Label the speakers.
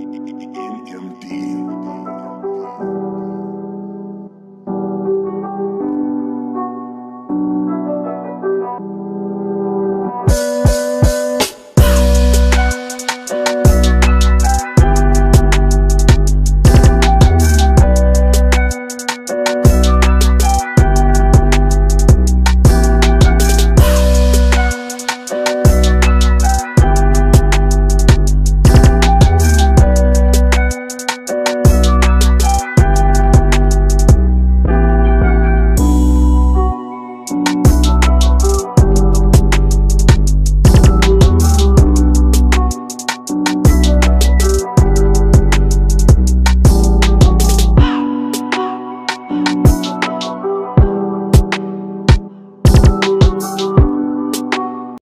Speaker 1: In, in, in, in, in.